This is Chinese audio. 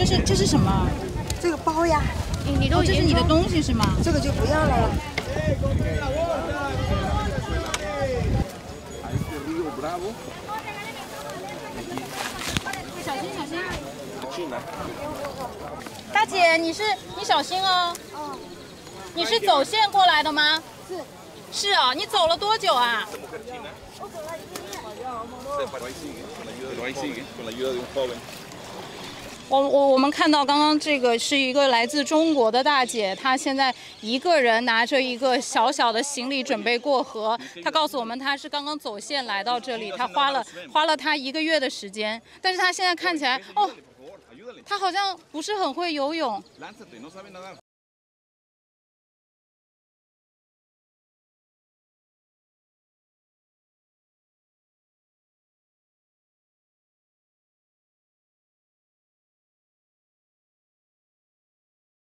这是这是什么？这个包呀，你你都这是你的东西是吗？这个就不要了。小心小心！大姐，你是你小心哦。你是走线过来的吗？是。是啊，你走了多久啊？我我我我们看到刚刚这个是一个来自中国的大姐，她现在一个人拿着一个小小的行李准备过河。她告诉我们，她是刚刚走线来到这里，她花了花了她一个月的时间，但是她现在看起来哦，她好像不是很会游泳。